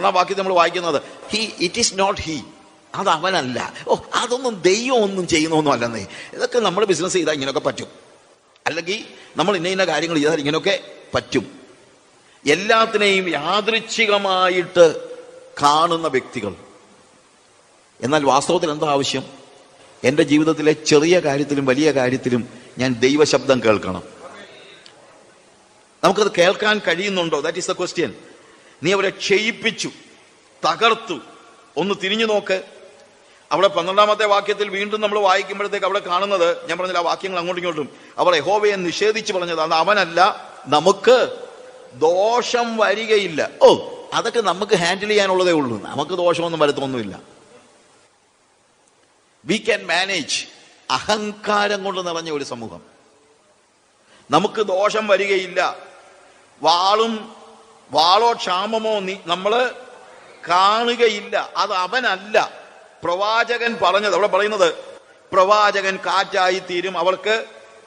പന്ത്രണ്ടാം വാക്യം നമ്മൾ വായിക്കുന്നത് he it is not he അത് അവനല്ല ഓ അതൊന്നും ദൈവം ഒന്നും ചെയ്യുന്നൊന്നും അല്ലെന്നേ ഇതൊക്കെ നമ്മൾ ബിസിനസ് ചെയ്താൽ ഇങ്ങനെയൊക്കെ പറ്റും. അല്ലെങ്കിൽ നമ്മൾ ഇന്ന ഇന്ന കാര്യങ്ങൾ ചെയ്താൽ ഇങ്ങനെയൊക്കെ പറ്റും. എല്ലാത്തിനെയും യാദൃച്ഛികമായിട്ട് കാണുന്ന വ്യക്തികൾ. എന്നാൽ വാസ്തവത്തിൽ എന്താ ആവശ്യം? എന്റെ ജീവിതത്തിലെ ചെറിയ കാര്യത്തിലും വലിയ കാര്യത്തിലും ഞാൻ ദൈവശബ്ദം കേൾക്കണം. നമുക്കത് കേൾക്കാൻ കഴിയുന്നുണ്ടോ? ദാറ്റ് ഈസ് ദ ക്വസ്റ്റ്യൻ നീ അവരെ ക്ഷയിപ്പിച്ചു തകർത്തു. ഒന്ന് തിരിഞ്ഞു നോക്ക്. അവിടെ പന്ത്രണ്ടാമത്തെ വാക്യത്തിൽ വീണ്ടും നമ്മൾ വായിക്കുമ്പോഴത്തേക്ക് അവിടെ കാണുന്നത് ഞാൻ പറഞ്ഞ ആ വാക്യങ്ങൾ അങ്ങോട്ടും ഇങ്ങോട്ടും. അവർ യഹോവയെ നിഷേധിച്ച് പറഞ്ഞത് അത് അവനല്ല നമുക്ക് ദോഷം വരികയില്ല. ഓ അതൊക്കെ നമുക്ക് ഹാൻഡിൽ ചെയ്യാനുള്ളതേ ഉള്ളൂ. നമുക്ക് ദോഷമൊന്നും വരത്തൊന്നുമില്ല. വി ക്യാൻ മാനേജ് അഹങ്കാരം കൊണ്ട് നിറഞ്ഞ ഒരു സമൂഹം. നമുക്ക് ദോഷം വരികയില്ല. വാളും വാളോ ക്ഷാമമോ നീ നമ്മൾ കാണുകയില്ല. അത് അവനല്ല. പ്രവാചകൻ പറഞ്ഞത് അവിടെ പറയുന്നത് പ്രവാചകൻ കാറ്റായി തീരും അവൾക്ക്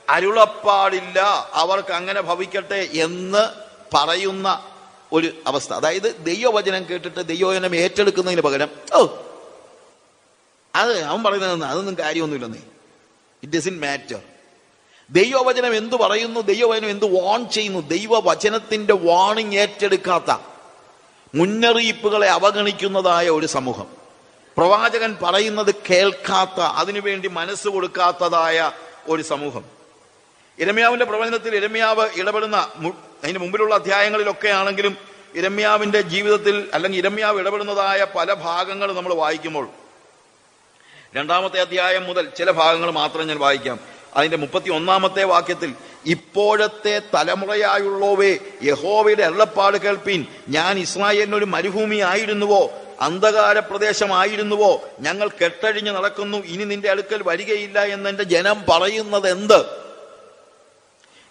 അരുളപ്പാടില്ല അവർക്ക് അങ്ങനെ ഭവിക്കട്ടെ എന്ന് പറയുന്ന ഒരു അവസ്ഥ. അതായത് ദൈവവചനം കേട്ടിട്ട് ദൈവവചനം ഏറ്റെടുക്കുന്നതിന് പകരം ഓ അത് അവൻ പറയുന്നത് അതൊന്നും കാര്യമൊന്നുമില്ലെന്നേ ഇറ്റ് ഡസിൻ മാറ്റർ ദൈവവചനം എന്തു പറയുന്നു? ദൈവവചനം എന്ത് വാൺ ചെയ്യുന്നു? ദൈവവചനത്തിന്റെ വാണിംഗ് ഏറ്റെടുക്കാത്ത മുന്നറിയിപ്പുകളെ അവഗണിക്കുന്നതായ ഒരു സമൂഹം. പ്രവാചകൻ പറയുന്നത് കേൾക്കാത്ത അതിനുവേണ്ടി മനസ്സ് കൊടുക്കാത്തതായ ഒരു സമൂഹം. ഇരമ്യാവിന്റെ പ്രവചനത്തിൽ ഇരമ്യാവ് ഇടപെടുന്ന അതിന് മുമ്പിലുള്ള അധ്യായങ്ങളിലൊക്കെ ആണെങ്കിലും ഇരമ്യാവിന്റെ ജീവിതത്തിൽ അല്ലെങ്കിൽ ഇരമ്യാവ് ഇടപെടുന്നതായ പല ഭാഗങ്ങൾ നമ്മൾ വായിക്കുമ്പോൾ രണ്ടാമത്തെ അധ്യായം മുതൽ ചില ഭാഗങ്ങൾ മാത്രം ഞാൻ വായിക്കാം. അതിന്റെ മുപ്പത്തി ഒന്നാമത്തെ വാക്യത്തിൽ ഇപ്പോഴത്തെ തലമുറയായുള്ളവേ യഹോവയുടെ അരുളപ്പാട് കേൾപ്പീൻ. ഞാൻ ഇസ്രായേലിനൊരു മരുഭൂമി ആയിരുന്നുവോ അന്ധകാര പ്രദേശമായിരുന്നുവോ? ഞങ്ങൾ കെട്ടഴിഞ്ഞ് നടക്കുന്നു. ഇനി നിന്റെ അടുക്കൽ വരികയില്ല എന്ന് എന്റെ ജനം പറയുന്നത് എന്ത്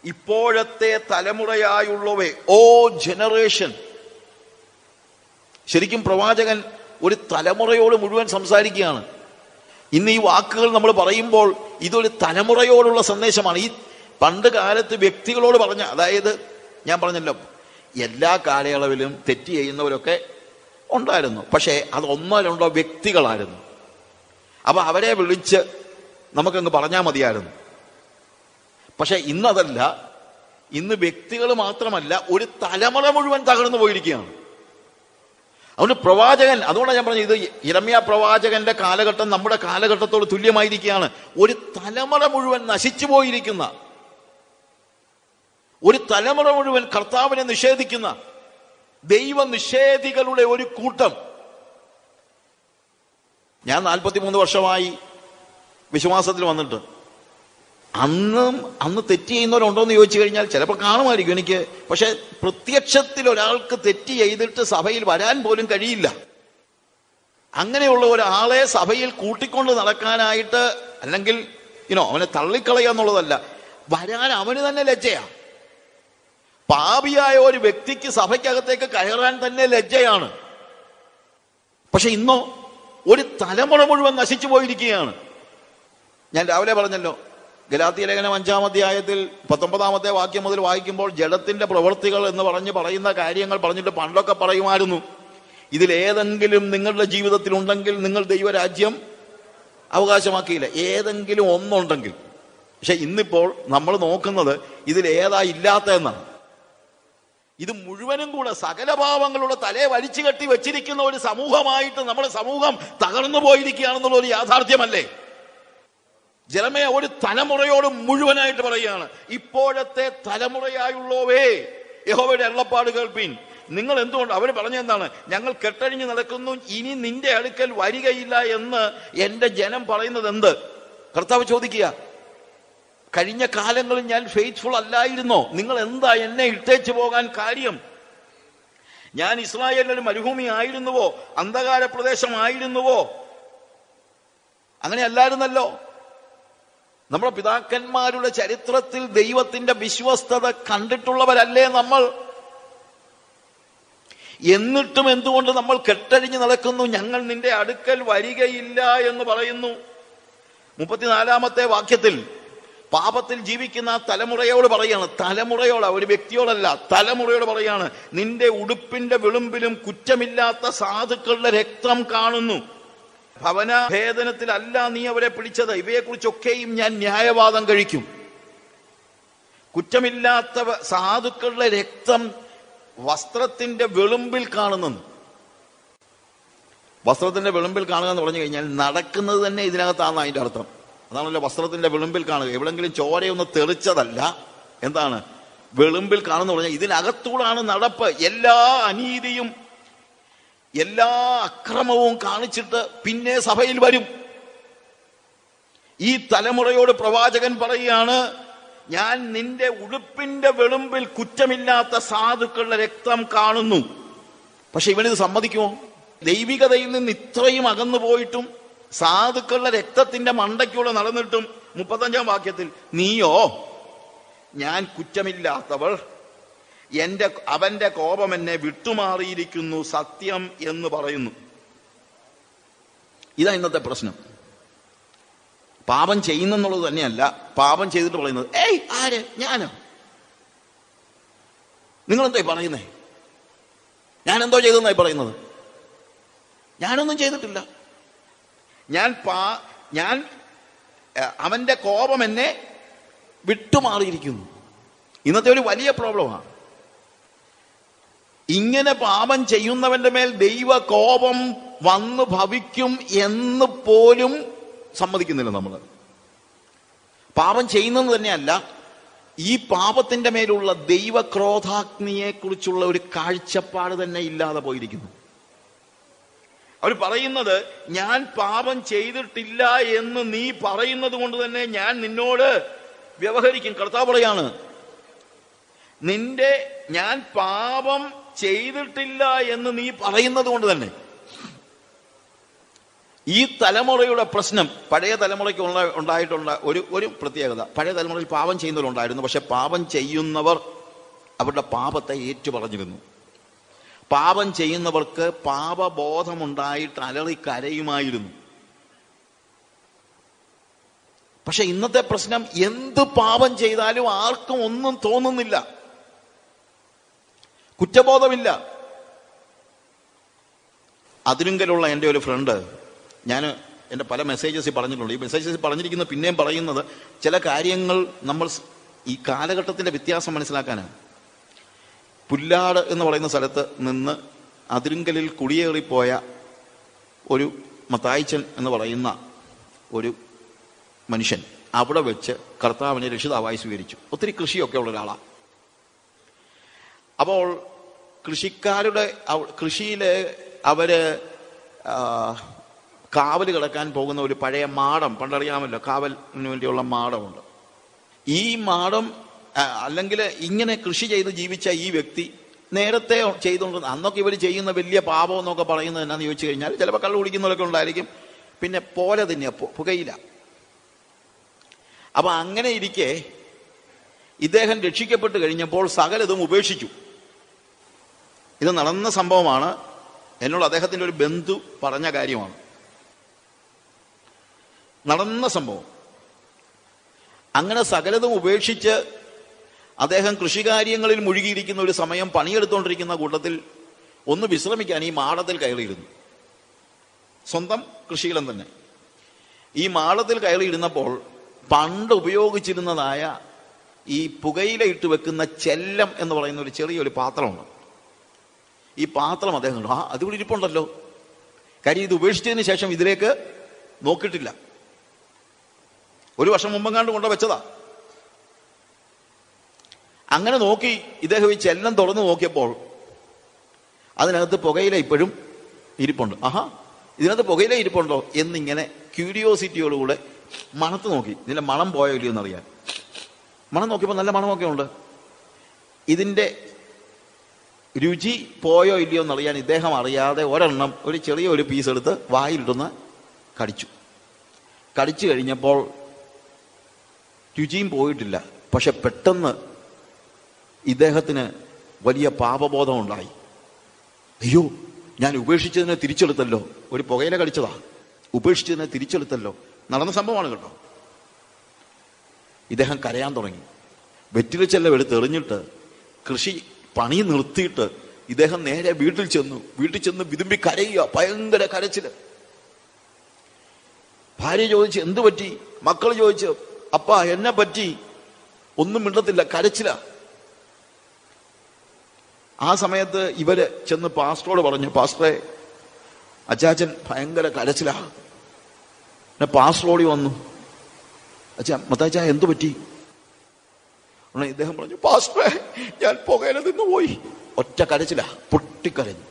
ഇപ്പോഴത്തെ തലമുറയായുള്ളവേ ഓ ജനറേഷൻ. ശരിക്കും പ്രവാചകൻ ഒരു തലമുറയോട് മുഴുവൻ സംസാരിക്കുകയാണ്. ഇന്ന് ഈ വാക്കുകൾ നമ്മൾ പറയുമ്പോൾ ഇതൊരു തലമുറയോടുള്ള സന്ദേശമാണ്. ഈ പണ്ട് കാലത്ത് വ്യക്തികളോട് പറഞ്ഞ അതായത് ഞാൻ പറഞ്ഞല്ലോ എല്ലാ കാലയളവിലും തെറ്റ് ചെയ്യുന്നവരൊക്കെ ഉണ്ടായിരുന്നു. പക്ഷേ അത് ഒന്നോ രണ്ടോ വ്യക്തികളായിരുന്നു. അപ്പോൾ അവരെ വിളിച്ച് നമുക്കങ്ങ് പറഞ്ഞാൽ മതിയായിരുന്നു. പക്ഷേ ഇന്നതല്ല ഇന്ന് വ്യക്തികൾ മാത്രമല്ല ഒരു തലമുറ മുഴുവൻ തകർന്നു പോയിരിക്കുകയാണ്. അതുകൊണ്ട് പ്രവാചകൻ അതുകൊണ്ടാണ് ഞാൻ പറഞ്ഞത് ഇത് ഇരമ്യ പ്രവാചകന്റെ കാലഘട്ടം നമ്മുടെ കാലഘട്ടത്തോട് തുല്യമായിരിക്കുകയാണ്. ഒരു തലമുറ മുഴുവൻ നശിച്ചു പോയിരിക്കുന്ന ഒരു തലമുറ മുഴുവൻ കർത്താവിനെ നിഷേധിക്കുന്ന ദൈവ നിഷേധികളുടെ ഒരു കൂട്ടം. ഞാൻ നാൽപ്പത്തിമൂന്ന് വർഷമായി വിശ്വാസത്തിൽ വന്നിട്ട് അന്നും അന്ന് തെറ്റ് ചെയ്യുന്നവരുണ്ടോ എന്ന് ചോദിച്ചു കഴിഞ്ഞാൽ ചിലപ്പോൾ കാണുമായിരിക്കും എനിക്ക്. പക്ഷെ പ്രത്യക്ഷത്തിൽ ഒരാൾക്ക് തെറ്റ് ചെയ്തിട്ട് സഭയിൽ വരാൻ പോലും കഴിയില്ല. അങ്ങനെയുള്ള ഒരാളെ സഭയിൽ കൂട്ടിക്കൊണ്ട് നടക്കാനായിട്ട് അല്ലെങ്കിൽ ഇനോ അവനെ തള്ളിക്കളയുക എന്നുള്ളതല്ല. വരാൻ അവന് തന്നെ ലജ്ജയാ. പാപിയായ ഒരു വ്യക്തിക്ക് സഭയ്ക്കകത്തേക്ക് കയറാൻ തന്നെ ലജ്ജയാണ്. പക്ഷെ ഇന്നോ ഒരു തലമുറ മുഴുവൻ നശിച്ചു പോയിരിക്കുകയാണ്. ഞാൻ രാവിലെ പറഞ്ഞല്ലോ ഗലാത്തിയ ലേഖനം അഞ്ചാം അധ്യായത്തിൽ പത്തൊമ്പതാമത്തെ വാക്യം മുതൽ വായിക്കുമ്പോൾ ജഡത്തിന്റെ പ്രവൃത്തികൾ എന്ന് പറഞ്ഞ് പറയുന്ന കാര്യങ്ങൾ പറഞ്ഞിട്ട് പണ്ടൊക്കെ പറയുമായിരുന്നു. ഇതിലേതെങ്കിലും നിങ്ങളുടെ ജീവിതത്തിൽ ഉണ്ടെങ്കിൽ നിങ്ങൾ ദൈവരാജ്യം അവകാശമാക്കിയില്ല. ഏതെങ്കിലും ഒന്നുണ്ടെങ്കിൽ. പക്ഷെ ഇന്നിപ്പോൾ നമ്മൾ നോക്കുന്നത് ഇതിലേതാ ഇല്ലാത്തതെന്നാണ് ഇത് മുഴുവനും കൂടെ സകല ഭാവങ്ങളുടെ തലേ വലിച്ചു കെട്ടി വെച്ചിരിക്കുന്ന ഒരു സമൂഹമായിട്ട് നമ്മുടെ സമൂഹം തകർന്നു പോയിരിക്കുകയാണെന്നുള്ള ഒരു യാഥാർത്ഥ്യമല്ലേ? ജലമേ ഒരു തലമുറയോട് മുഴുവനായിട്ട് പറയുകയാണ് ഇപ്പോഴത്തെ തലമുറയായുള്ളവേ യഹോവയുടെ എള്ളപ്പാട് കേൾപ്പീൻ. നിങ്ങൾ എന്തുകൊണ്ട് അവർ പറഞ്ഞെന്താണ് ഞങ്ങൾ കെട്ടഴിഞ്ഞ് നടക്കുന്നു ഇനി നിന്റെ അടുക്കൽ വരികയില്ല എന്ന് എന്റെ ജനം പറയുന്നത് എന്ത്? കർത്താവ് ചോദിക്കുക കഴിഞ്ഞ കാലങ്ങളിൽ ഞാൻ ഫെയ്ത്ത്ഫുൾ അല്ലായിരുന്നോ? നിങ്ങൾ എന്താ എന്നെ ഇട്ടേച്ചു പോകാൻ കാര്യം? ഞാൻ ഇസ്രായേലിനൊരു മരുഭൂമി ആയിരുന്നുവോ? അന്ധകാര പ്രദേശമായിരുന്നുവോ അങ്ങനെ അല്ലായിരുന്നല്ലോ. നമ്മുടെ പിതാക്കന്മാരുടെ ചരിത്രത്തിൽ ദൈവത്തിന്റെ വിശ്വസ്തത കണ്ടിട്ടുള്ളവരല്ലേ നമ്മൾ? എന്നിട്ടും എന്തുകൊണ്ട് നമ്മൾ കെട്ടഴിഞ്ഞ് നടക്കുന്നു? ഞങ്ങൾ നിന്റെ അടുക്കൽ വരികയില്ല എന്ന് പറയുന്നു. മുപ്പത്തിനാലാമത്തെ വാക്യത്തിൽ പാപത്തിൽ ജീവിക്കുന്ന തലമുറയോട് പറയാണ്. തലമുറയോട് ഒരു വ്യക്തിയോടല്ല തലമുറയോട് പറയാണ്. നിന്റെ ഉടുപ്പിന്റെ വിളുമ്പിലും കുറ്റമില്ലാത്ത സാധുക്കളുടെ രക്തം കാണുന്നു. ഭവന ഭേദനത്തിലല്ല നീ അവരെ പിടിച്ചത്. ഇവയെക്കുറിച്ചൊക്കെയും ഞാൻ ന്യായവാദം കഴിക്കും. കുറ്റമില്ലാത്ത സാധുക്കളുടെ രക്തം വസ്ത്രത്തിന്റെ വെളുമ്പിൽ കാണുന്നു. വസ്ത്രത്തിന്റെ വെളുമ്പിൽ കാണുക എന്ന് പറഞ്ഞു കഴിഞ്ഞാൽ നടക്കുന്നത് തന്നെ ഇതിനകത്താണ് അതിന്റെ അർത്ഥം. അതാണല്ലോ വസ്ത്രത്തിന്റെ വെളുമ്പിൽ കാണുക. എവിടെങ്കിലും ചോരയൊന്ന് തെറിച്ചതല്ല എന്താണ്? വെളുമ്പിൽ കാണുന്ന പറഞ്ഞാൽ ഇതിനകത്തൂടാണ് നടപ്പ്. എല്ലാ അനീതിയും എല്ലാ അക്രമവും കാണിച്ചിട്ട് പിന്നെ സഭയിൽ വരും. ഈ തലമുറയോട് പ്രവാചകൻ പറയുകയാണ് ഞാൻ നിന്റെ ഉടുപ്പിന്റെ വെളുമ്പിൽ കുറ്റമില്ലാത്ത സാധുക്കളുടെ രക്തം കാണുന്നു. പക്ഷെ ഇവനിത് സമ്മതിക്കുമോ? ദൈവികതയിൽ നിന്ന് ഇത്രയും അകന്നു പോയിട്ടും സാധുക്കളുടെ രക്തത്തിന്റെ മണ്ടയ്ക്കൂടെ നടന്നിട്ടും മുപ്പത്തഞ്ചാം വാക്യത്തിൽ നീയോ ഞാൻ കുറ്റമില്ലാത്തവൾ എന്റെ അവന്റെ കോപം എന്നെ വിട്ടുമാറിയിരിക്കുന്നു സത്യം എന്ന് പറയുന്നു. ഇതാ ഇന്നത്തെ പ്രശ്നം. പാപം ചെയ്യുന്നെന്നുള്ളത് തന്നെയല്ല പാപം ചെയ്തിട്ട് പറയുന്നത് ഏയ് ആര്? ഞാനോ? നിങ്ങളെന്തോ പറയുന്നേ? ഞാൻ എന്തോ ചെയ്തെന്നായി പറയുന്നത്. ഞാനൊന്നും ചെയ്തിട്ടില്ല. ഞാൻ പാ ഞാൻ അവന്റെ കോപം എന്നെ വിട്ടുമാറിയിരിക്കുന്നു. ഇന്നത്തെ ഒരു വലിയ പ്രോബ്ലമാണ്. ഇങ്ങനെ പാപം ചെയ്യുന്നവന്റെ മേൽ ദൈവ കോപം വന്നു ഭവിക്കും എന്ന് പോലും സമ്മതിക്കുന്നില്ല നമ്മൾ പാപം ചെയ്യുന്നത് തന്നെയല്ല ഈ പാപത്തിന്റെ മേലുള്ള ദൈവക്രോധാഗ്നിയെ കുറിച്ചുള്ള ഒരു കാഴ്ചപ്പാട് തന്നെ ഇല്ലാതെ പോയിരിക്കുന്നു. അവർ പറയുന്നത് ഞാൻ പാപം ചെയ്തിട്ടില്ല എന്ന് നീ പറയുന്നത് കൊണ്ട് തന്നെ ഞാൻ നിന്നോട് വ്യവഹരിക്കും. കർത്താവ് പറയാണ് നിന്റെ ഞാൻ പാപം ചെയ്തിട്ടില്ല എന്ന് നീ പറയുന്നത് കൊണ്ട് തന്നെ. ഈ തലമുറയുടെ പ്രശ്നം പഴയ തലമുറയ്ക്ക് ഉണ്ടായിട്ടുള്ള ഒരു ഒരു പ്രത്യേകത. പഴയ തലമുറയിൽ പാപം ചെയ്യുന്നവരുണ്ടായിരുന്നു. പക്ഷെ പാപം ചെയ്യുന്നവർ അവരുടെ പാപത്തെ ഏറ്റുപറഞ്ഞിരുന്നു. പാപം ചെയ്യുന്നവർക്ക് പാപബോധമുണ്ടായിട്ട് അലറി കരയുമായിരുന്നു. പക്ഷെ ഇന്നത്തെ പ്രശ്നം എന്ത് പാപം ചെയ്താലും ആർക്കും ഒന്നും തോന്നുന്നില്ല. കുറ്റബോധമില്ല. അതിരുങ്കലുള്ള എന്റെ ഒരു ഫ്രണ്ട് ഞാൻ എന്റെ പല മെസ്സേജസ് പറഞ്ഞിട്ടുണ്ട്. ഈ മെസ്സേജസ് പറഞ്ഞിരിക്കുന്ന പിന്നെയും പറയുന്നത് ചില കാര്യങ്ങൾ നമ്മൾ ഈ കാലഘട്ടത്തിന്റെ വ്യത്യാസം മനസ്സിലാക്കാനാണ്. പുല്ലാട് എന്ന് പറയുന്ന സ്ഥലത്ത് നിന്ന് അതിരുങ്കലിൽ കുടിയേറിപ്പോയ ഒരു മത്തായിച്ചൻ എന്ന് പറയുന്ന ഒരു മനുഷ്യൻ അവിടെ വെച്ച് കർത്താവിനെ രക്ഷിതാവായി സ്വീകരിച്ചു. ഒത്തിരി കൃഷിയൊക്കെ ഉള്ള ഒരാളാണ് അപ്പോൾ കൃഷിക്കാരുടെ കൃഷിയിൽ അവർ ആ, കാവൽ കിടക്കാൻ പോകുന്ന ഒരു പഴയ മാടം പണ്ടറിയാമല്ലോ കാവലിന് വേണ്ടിയുള്ള മാടമുണ്ട്. ഈ മാടം അല്ലെങ്കിൽ ഇങ്ങനെ കൃഷി ചെയ്ത് ജീവിച്ച ഈ വ്യക്തി നേരത്തെ ചെയ്തുകൊണ്ടിരുന്ന അന്നൊക്കെ ഇവർ ചെയ്യുന്ന വലിയ പാപം എന്നൊക്കെ പറയുന്നത് എന്നാന്ന് ചോദിച്ചു കഴിഞ്ഞാൽ ചിലപ്പോൾ കള്ളു കുടിക്കുന്നവരൊക്കെ ഉണ്ടായിരിക്കും. പിന്നെ പോലെ തന്നെ പുകയില്ല അപ്പൊ അങ്ങനെ ഇരിക്കെ ഇദ്ദേഹം രക്ഷിക്കപ്പെട്ട് കഴിഞ്ഞപ്പോൾ സകലതും ഉപേക്ഷിച്ചു. ഇത് നടന്ന സംഭവമാണ് എന്നോട് അദ്ദേഹത്തിന്റെ ഒരു ബന്ധു പറഞ്ഞ കാര്യമാണ്. നടന്ന സംഭവം. അങ്ങനെ സകലതും ഉപേക്ഷിച്ച് അദ്ദേഹം കൃഷികാര്യങ്ങളിൽ മുഴുകിയിരിക്കുന്ന ഒരു സമയം പണിയെടുത്തുകൊണ്ടിരിക്കുന്ന കൂട്ടത്തിൽ ഒന്ന് വിശ്രമിക്കാൻ ഈ മാളത്തിൽ കയറിയിരുന്നു. സ്വന്തം കൃഷിയിടം തന്നെ. ഈ മാളത്തിൽ കയറിയിരുന്നപ്പോൾ പണ്ട് ഉപയോഗിച്ചിരുന്നതായ ഈ പുകയില ഇട്ട് വെക്കുന്ന ചെല്ലം എന്ന് പറയുന്ന ഒരു ചെറിയൊരു പാത്രമുണ്ട്. ഈ പാത്രം അദ്ദേഹം കണ്ടു. ആ അതുകൂടി ഇരിപ്പുണ്ടല്ലോ. കാര്യം ഇത് ഉപേക്ഷിച്ചതിന് ശേഷം ഇതിലേക്ക് നോക്കിയിട്ടില്ല. ഒരു വർഷം മുമ്പെങ്ങാണ്ട് കൊണ്ട വെച്ചതാ. അങ്ങനെ നോക്കി ഇദ്ദേഹം ഈ ചെല്ലം തുറന്നു നോക്കിയപ്പോൾ അതിനകത്ത് പുകയില ഇപ്പോഴും ഇരിപ്പുണ്ട്. ആഹാ ഇതിനകത്ത് പുകയില ഇരിപ്പുണ്ടോ എന്നിങ്ങനെ ക്യൂരിയോസിറ്റിയോടുകൂടെ മണത്ത് നോക്കി. ഇതിന്റെ മണം പോയോ ഇല്ലയോ എന്നറിയാൻ. മണം നോക്കിയപ്പോൾ നല്ല മണമൊക്കെ ഉണ്ട്. ഇതിന്റെ രുചി പോയോ ഇല്ലയോ എന്നറിയാൻ ഇദ്ദേഹം അറിയാതെ ഒരെണ്ണം ഒരു ചെറിയ ഒരു പീസ് എടുത്ത് വായിലിട്ടൊന്ന് കടിച്ചു. കടിച്ചു കഴിഞ്ഞപ്പോൾ രുചിയും പോയിട്ടില്ല. പക്ഷെ പെട്ടെന്ന് ഇദ്ദേഹത്തിന് വലിയ പാപബോധം ഉണ്ടായി അയ്യോ ഞാൻ ഉപേക്ഷിച്ചതിനെ തിരിച്ചെടുത്തല്ലോ. ഒരു പുകയില കടിച്ചതാ. ഉപേക്ഷിച്ചതിനെ തിരിച്ചെടുത്തല്ലോ. നടന്ന സംഭവമാണ് കേട്ടോ. ഇദ്ദേഹം കരയാൻ തുടങ്ങി. വെറ്റിലച്ചെല്ലാം എടുത്ത് എറിഞ്ഞിട്ട് കൃഷി പണി നിർത്തിയിട്ട് ഇദ്ദേഹം നേരെ വീട്ടിൽ ചെന്നു. വീട്ടിൽ ചെന്ന് വിതുമ്പി കരയുക ഭയങ്കര കരച്ചിൽ. ഭാര്യ ചോദിച്ചു എന്ത് പറ്റി? മക്കൾ ചോദിച്ചു അപ്പ എന്നെ പറ്റി? ഒന്നും മിണ്ടത്തില്ല കരച്ചില. ആ സമയത്ത് ഇവർ ചെന്ന് പാസ്റ്ററോട് പറഞ്ഞു പാസ്റ്ററെ അച്ചാച്ചൻ ഭയങ്കര കരച്ചിലാ. പിന്നെ പാസ്റ്റർ ഓടി വന്നു അച്ഛാ മത്താച്ച എന്തു പറ്റി? ഉടനെ ഇദ്ദേഹം പറഞ്ഞു പാസ്റ്ററെ ഞാൻ പുകയില നിന്ന് പോയി. ഒറ്റ കരച്ചില പൊട്ടിക്കരഞ്ഞു.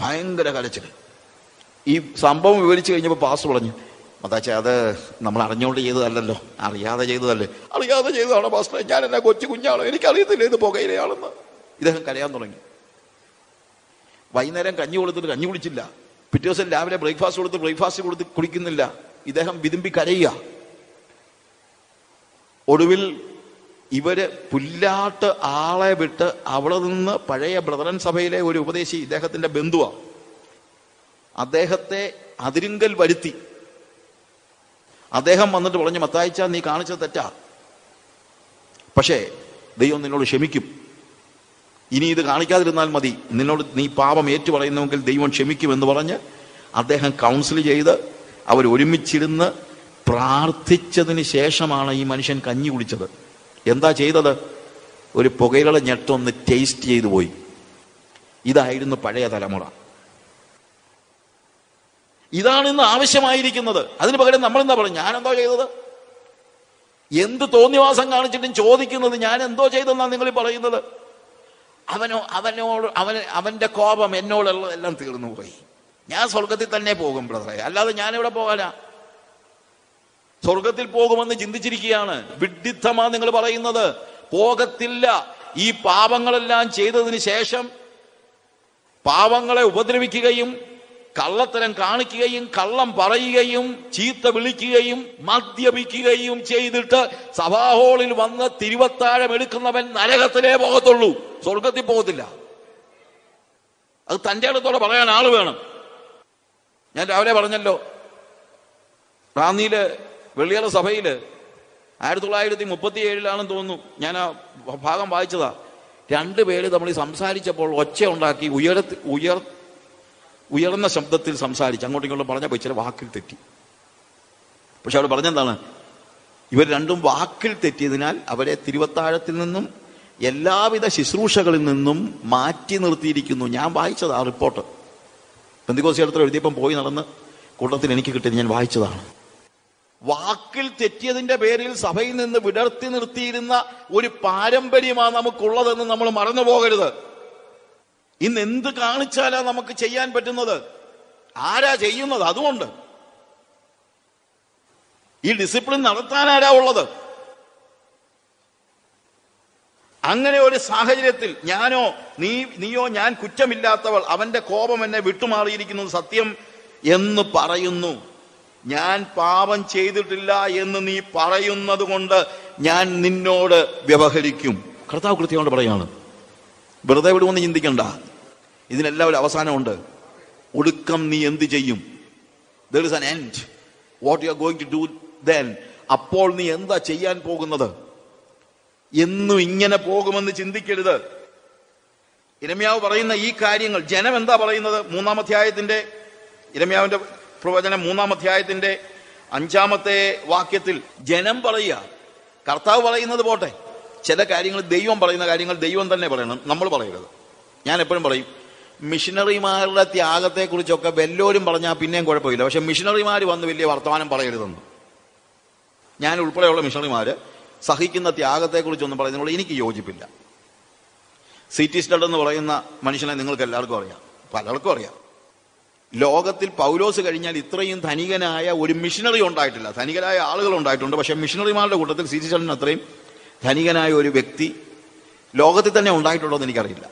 ഭയങ്കര കരച്ചിൽ ഈ സംഭവം വിവരിച്ചു കഴിഞ്ഞപ്പോൾ പാസ്റ്റർ പറഞ്ഞു മതാച്ച അത് നമ്മൾ അറിഞ്ഞുകൊണ്ട് ചെയ്തതല്ലല്ലോ അറിയാതെ ചെയ്തതല്ലേ? അറിയാതെ ചെയ്തതാണോ പാസ്റ്ററെ ഞാൻ എന്നാ കൊച്ചു കുഞ്ഞാണോ എനിക്കറിയത്തില്ല ഇത് പുകയിലയാണെന്ന്. ഇദ്ദേഹം കരയാൻ തുടങ്ങി. വൈകുന്നേരം കഞ്ഞി കൊടുത്തിട്ട് കഞ്ഞി കുടിച്ചില്ല. പിറ്റേ ദിവസം രാവിലെ ബ്രേക്ക്ഫാസ്റ്റ് കൊടുത്ത് ബ്രേക്ക്ഫാസ്റ്റ് കൊടുത്ത് കുടിക്കുന്നില്ല. ഇദ്ദേഹം വിതുമ്പി കരയുക. ഒടുവിൽ ഇവർ പുല്ലാട്ട് ആളെ വിട്ട് അവിടെ നിന്ന് പഴയ ബ്രദറൻ സഭയിലെ ഒരു ഉപദേശി ഇദ്ദേഹത്തിന്റെ ബന്ധുവാ. അദ്ദേഹത്തെ അതിരിങ്കൽ വരുത്തി. അദ്ദേഹം വന്നിട്ട് പറഞ്ഞു മത്തായിച്ച നീ കാണിച്ച തെറ്റാ. പക്ഷേ ദൈവം നിന്നോട് ക്ഷമിക്കും. ഇനി ഇത് കാണിക്കാതിരുന്നാൽ മതി. നിന്നോട് നീ പാപം ഏറ്റുപറയുന്നുവെങ്കിൽ ദൈവം ക്ഷമിക്കും എന്ന് പറഞ്ഞ് അദ്ദേഹം കൗൺസിൽ ചെയ്ത് അവർ ഒരുമിച്ചിരുന്ന് പ്രാർത്ഥിച്ചതിന് ശേഷമാണ് ഈ മനുഷ്യൻ കഞ്ഞി കുടിച്ചത്. എന്താ ചെയ്തത്? ഒരു പുകയിലുള്ള ഞെട്ടൊന്ന് ടേസ്റ്റ് ചെയ്തു പോയി. ഇതായിരുന്നു പഴയ തലമുറ. ഇതാണ് ഇന്ന് ആവശ്യമായിരിക്കുന്നത്. അതിന് പകരം നമ്മൾ എന്താ പറയുക? ഞാൻ എന്തോ ചെയ്തത്? എന്ത് തോന്നിവാസം കാണിച്ചിട്ടും ചോദിക്കുന്നത് ഞാൻ എന്തോ ചെയ്തെന്നാണ് നിങ്ങൾ പറയുന്നത്? അവനോ അവനോട് അവൻ അവന്റെ കോപം എന്നോടുള്ളതെല്ലാം തീർന്നു പോയി ഞാൻ സ്വർഗത്തിൽ തന്നെ പോകും ബ്രദറെ അല്ലാതെ ഞാനിവിടെ പോകാനാ. സ്വർഗത്തിൽ പോകുമെന്ന് ചിന്തിച്ചിരിക്കുകയാണ്. വിഡിത്തമാ നിങ്ങൾ പറയുന്നത്. പോകത്തില്ല. ഈ പാപങ്ങളെല്ലാം ചെയ്തതിന് ശേഷം പാവങ്ങളെ ഉപദ്രവിക്കുകയും കള്ളത്തരം കാണിക്കുകയും കള്ളം പറയുകയും ചീത്ത വിളിക്കുകയും മദ്യപിക്കുകയും ചെയ്തിട്ട് സഭാഹോളിൽ വന്ന് തിരുവത്താഴം എടുക്കുന്നവൻ നരകത്തിലേ പോകത്തുള്ളൂ. സ്വർഗത്തിൽ പോകത്തില്ല. അത് തന്റെ അടുത്തോടെ പറയാൻ ആൾ വേണം. ഞാൻ രാവിലെ പറഞ്ഞല്ലോ റാന്നിയിൽ വെള്ളിയാറ സഭയിൽ ആയിരത്തി തൊള്ളായിരത്തി മുപ്പത്തി ഏഴിലാണെന്ന് തോന്നുന്നു. ഞാൻ ആ ഭാഗം വായിച്ചതാ. രണ്ടുപേര് നമ്മൾ സംസാരിച്ചപ്പോൾ ഒച്ച ഉണ്ടാക്കി ഉയര ഉയർ ഉയർന്ന ശബ്ദത്തിൽ സംസാരിച്ചു അങ്ങോട്ടും ഇങ്ങോട്ടും പറഞ്ഞപ്പോൾ ചില വാക്കിൽ തെറ്റി. പക്ഷെ അവിടെ പറഞ്ഞെന്താണ്? ഇവർ രണ്ടും വാക്കിൽ തെറ്റിയതിനാൽ അവരെ തിരുവത്താഴത്തിൽ നിന്നും എല്ലാവിധ ശുശ്രൂഷകളിൽ നിന്നും മാറ്റി നിർത്തിയിരിക്കുന്നു. ഞാൻ വായിച്ചതാണ് റിപ്പോർട്ട്. ബന്ധിക്കോസി അടുത്ത് എഴുതിയപ്പം പോയി നടന്ന് കൂട്ടത്തിൽ എനിക്ക് കിട്ടിയത് ഞാൻ വായിച്ചതാണ്. വാക്കിൽ തെറ്റിയതിന്റെ പേരിൽ സഭയിൽ നിന്ന് വിടർത്തി നിർത്തിയിരുന്ന ഒരു പാരമ്പര്യമാണ് നമുക്കുള്ളതെന്ന് നമ്മൾ മറന്നു പോകരുത്. ഇന്ന് എന്ത് കാണിച്ചാലാ നമുക്ക് ചെയ്യാൻ പറ്റുന്നത്? ആരാ ചെയ്യുന്നത്? അതുകൊണ്ട്. ഈ ഡിസിപ്ലിൻ നടത്താൻ ആരാ ഉള്ളത്? അങ്ങനെ ഒരു സാഹചര്യത്തിൽ ഞാനോ നീ നീയോ ഞാൻ കുറ്റമില്ലാത്തവൾ അവന്റെ കോപം എന്നെ വിട്ടുമാറിയിരിക്കുന്നു സത്യം എന്ന് പറയുന്നു. ഞാൻ പാപം ചെയ്തിട്ടില്ല എന്ന് നീ പറയുന്നത് കൊണ്ട് ഞാൻ നിന്നോട് വ്യവഹരിക്കും. കർത്താവ് കൃത്യമായിട്ട് പറയാണ്. വെറുതെ വിടുമെന്ന് ചിന്തിക്കണ്ട. ഇതിനെല്ലാം ഒരു അവസാനമുണ്ട്. ഒടുക്കം നീ എന്ത് ചെയ്യും? There is an end what you are going to do then അപ്പോൾ നീ എന്താ ചെയ്യാൻ പോകുന്നത്? എന്നും ഇങ്ങനെ പോകുമെന്ന് ചിന്തിക്കരുത്. ഇരമ്യാവ് പറയുന്ന ഈ കാര്യങ്ങൾ ജനം എന്താ പറയുന്നത്? മൂന്നാം അധ്യായത്തിന്റെ ഇരമ്യാവിന്റെ പ്രവചനം മൂന്നാം അധ്യായത്തിന്റെ അഞ്ചാമത്തെ വാക്യത്തിൽ ജനം പറയുക. കർത്താവ് പറയുന്നത് പോട്ടെ. ചില കാര്യങ്ങൾ ദൈവം പറയുന്ന കാര്യങ്ങൾ ദൈവം തന്നെ പറയണം. നമ്മൾ പറയരുത്. ഞാൻ എപ്പോഴും പറയും മിഷനറിമാരുടെ ത്യാഗത്തെക്കുറിച്ചൊക്കെ വല്ലോരും പറഞ്ഞാൽ പിന്നെയും കുഴപ്പമില്ല. പക്ഷെ മിഷനറിമാർ വന്ന് വലിയ വർത്തമാനം പറയരുതെന്ന്. ഞാൻ ഉൾപ്പെടെയുള്ള മിഷണറിമാർ സഹിക്കുന്ന ത്യാഗത്തെക്കുറിച്ചൊന്നും പറയുന്നതിനോട് എനിക്ക് യോജിപ്പില്ല. സിറ്റി സ്റ്റഡ് എന്ന് പറയുന്ന മനുഷ്യനെ നിങ്ങൾക്ക് എല്ലാവർക്കും അറിയാം. പലർക്കും അറിയാം. ലോകത്തിൽ പൗലോസ് കഴിഞ്ഞാൽ ഇത്രയും ധനികനായ ഒരു മിഷണറി ഉണ്ടായിട്ടില്ല. ധനികരായ ആളുകൾ ഉണ്ടായിട്ടുണ്ട്. പക്ഷെ മിഷണറിമാരുടെ കൂട്ടത്തിൽ സി. സി. ചന്ദ്രൻ അത്രയും ധനികനായ ഒരു വ്യക്തി ലോകത്തിൽ തന്നെ ഉണ്ടായിട്ടുണ്ടോ എന്ന് എനിക്കറിയില്ല.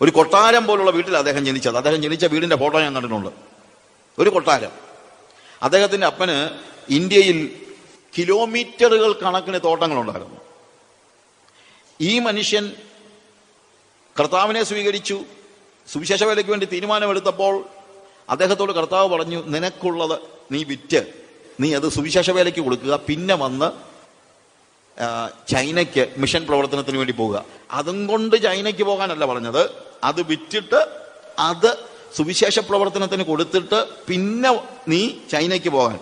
ഒരു കൊട്ടാരം പോലുള്ള വീട്ടിൽ അദ്ദേഹം ജനിച്ചത്. അദ്ദേഹം ജനിച്ച വീടിന്റെ ഫോട്ടോ ഞാൻ കണ്ടിട്ടുണ്ട്. ഒരു കൊട്ടാരം. അദ്ദേഹത്തിന്റെ അപ്പന് ഇന്ത്യയിൽ കിലോമീറ്ററുകൾ കണക്കിന് തോട്ടങ്ങളുണ്ടായിരുന്നു. ഈ മനുഷ്യൻ കർത്താവിനെ സ്വീകരിച്ചു. സുവിശേഷ വേലയ്ക്ക് വേണ്ടി തീരുമാനമെടുത്തപ്പോൾ അദ്ദേഹത്തോട് കർത്താവ് പറഞ്ഞു നിനക്കുള്ളത് നീ വിറ്റ്. നീ അത് സുവിശേഷ വേലയ്ക്ക് കൊടുക്കുക. പിന്നെ വന്ന് ചൈനയ്ക്ക് മിഷൻ പ്രവർത്തനത്തിന് വേണ്ടി പോവുക. അതും കൊണ്ട് ചൈനയ്ക്ക് പോകാനല്ല പറഞ്ഞത്. അത് വിറ്റിട്ട് അത് സുവിശേഷ പ്രവർത്തനത്തിന് കൊടുത്തിട്ട് പിന്നെ നീ ചൈനയ്ക്ക് പോകാൻ.